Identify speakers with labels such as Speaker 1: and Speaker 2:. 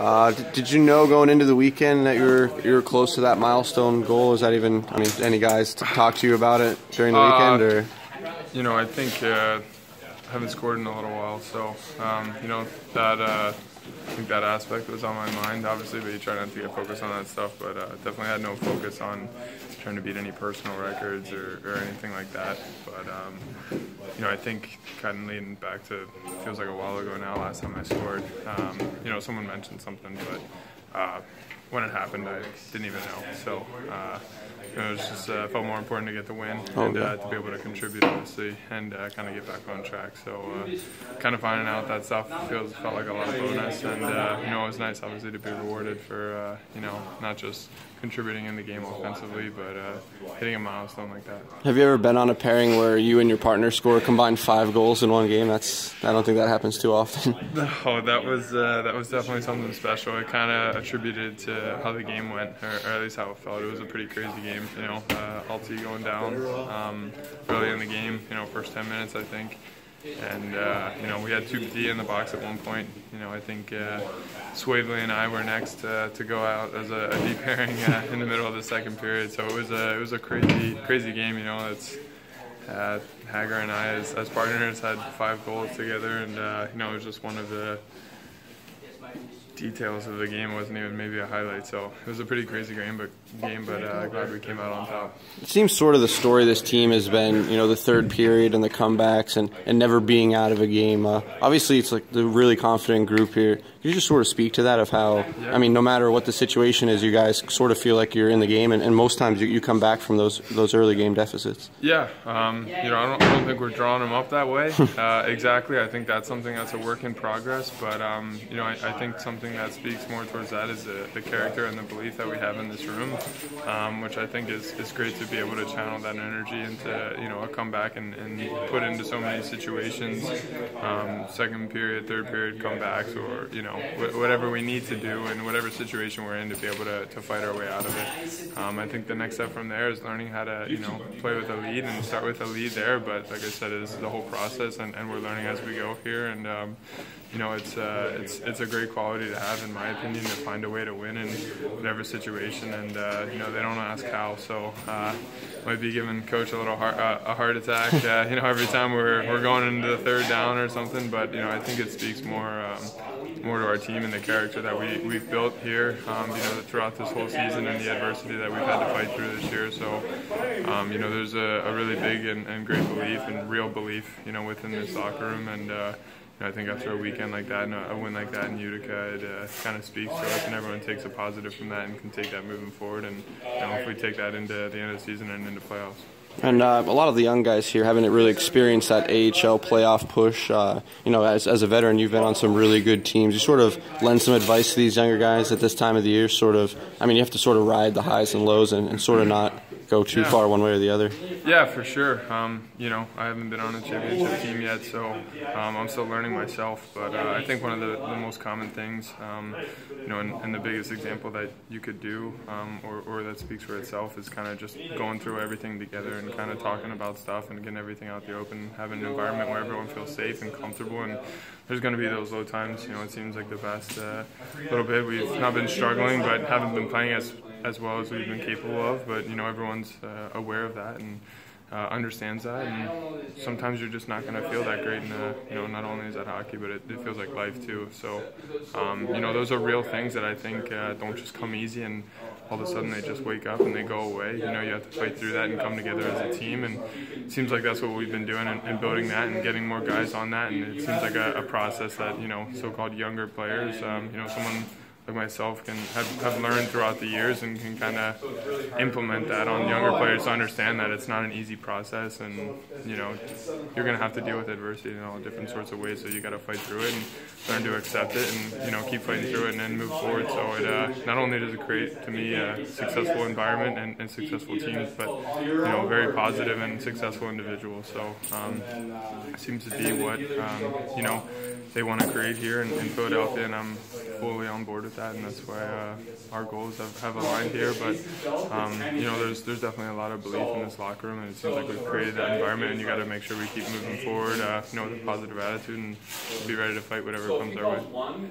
Speaker 1: Uh, did, did, you know going into the weekend that you were you were close to that milestone goal? Is that even? I mean, any guys talk to you about it during the weekend, or?
Speaker 2: You know, I think uh, haven't scored in a little while, so um, you know that. Uh, I think that aspect was on my mind, obviously, but you try not to get focused on that stuff. But uh, definitely had no focus on trying to beat any personal records or, or anything like that. But um, you know, I think kind of leading back to feels like a while ago now. Last time I scored, um, you know, someone mentioned something, but uh, when it happened, I didn't even know. So. Uh, you know, it was just uh, felt more important to get the win oh, and uh, to be able to contribute, obviously, and uh, kind of get back on track. So, uh, kind of finding out that stuff feels felt like a lot of bonus, and uh, you know, it was nice, obviously, to be rewarded for uh, you know not just contributing in the game offensively, but hitting a milestone like that.
Speaker 1: Have you ever been on a pairing where you and your partner score combined five goals in one game? That's I don't think that happens too often.
Speaker 2: oh, that was that was definitely something special. It kind of attributed to how the game went, or, or at least how it felt. It was a pretty crazy game. You know, uh, LT going down um, early in the game. You know, first 10 minutes I think. And uh, you know we had two D in the box at one point. You know I think uh, Swavely and I were next uh, to go out as a, a D pairing uh, in the middle of the second period. So it was a it was a crazy crazy game. You know it's uh, Hager and I as, as partners had five goals together, and uh, you know it was just one of the details of the game wasn't even maybe a highlight. So it was a pretty crazy game, but game, but uh, glad we came out on top.
Speaker 1: It seems sort of the story of this team has been, you know, the third period and the comebacks and, and never being out of a game. Uh, obviously, it's like the really confident group here. Can you just sort of speak to that of how, yeah. I mean, no matter what the situation is, you guys sort of feel like you're in the game, and, and most times you, you come back from those those early game deficits.
Speaker 2: Yeah, um, you know, I don't, I don't think we're drawing them up that way. uh, exactly, I think that's something that's a work in progress, but um, you know, I, I think something thing that speaks more towards that is the, the character and the belief that we have in this room, um, which I think is, is great to be able to channel that energy into you know a comeback and, and put into so many situations, um, second period, third period comebacks, or you know wh- whatever we need to do in whatever situation we're in to be able to, to fight our way out of it. Um, I think the next step from there is learning how to you know play with a lead and start with a lead there, but like I said, it's the whole process and, and we're learning as we go here and um, you know it's uh, it's it's a great quality to have, in my opinion, to find a way to win in whatever situation. And uh, you know, they don't ask how, so uh, might be giving coach a little heart, uh, a heart attack. Uh, you know, every time we're we're going into the third down or something. But you know, I think it speaks more. Um, more to our team and the character that we, we've built here, um, you know, throughout this whole season and the adversity that we've had to fight through this year. So, um, you know, there's a, a really big and, and, great belief and real belief, you know, within this locker room. And, know, I think after a weekend like that and a, win like that in Utica, it uh, kind of speaks to us, and everyone takes a positive from that and can take that moving forward, and hopefully take that into the end of the season and into playoffs.
Speaker 1: And uh, a lot of the young guys here haven't really experienced that AHL playoff push. Uh, you know, as, as a veteran, you've been on some really good teams. You sort of lend some advice to these younger guys at this time of the year. Sort of, I mean, you have to sort of ride the highs and lows and, and sort of not go too yeah. far one way or the other.
Speaker 2: Yeah, for sure. Um, you know, I haven't been on a championship team yet, so um, I'm still learning myself. But uh, I think one of the, the most common things, um, you know, and, and, the biggest example that you could do, um, or, or, that speaks for itself, is kind of just going through everything together and kind of talking about stuff and getting everything out the open, having an environment where everyone feels safe and comfortable. And there's going to be those low times. You know, it seems like the past uh, little bit we've not been struggling, but haven't been playing as as well as we've been capable of. But you know, everyone's uh, aware of that and uh, understands that. And sometimes you're just not going to feel that great. And you know, not only is that hockey, but it, it feels like life too. So um, you know, those are real things that I think uh, don't just come easy and all of a sudden they just wake up and they go away. You know, you have to fight through that and come together as a team. And it seems like that's what we've been doing and, and building that and getting more guys on that. And it seems like a, a process that you know, so-called younger players, um, you know, someone like myself can have, have learned throughout the years and can kind of implement that on younger players to understand that it's not an easy process and you know you're going to have to deal with adversity in all different sorts of ways so you got to fight through it and learn to accept it and you know keep fighting through it and then move forward. So it uh, not only does it create to me a successful environment and, and successful teams but you know very positive and successful individuals. So um, it seems to be what um, you know they want to create here in, in Philadelphia and I'm fully on board with that, and that's why uh, our goals have, have aligned here. But um, you know, there's there's definitely a lot of belief in this locker room, and it seems like we've created that environment. And you got to make sure we keep moving forward, uh, you know, with a positive attitude, and be ready to fight whatever comes our way.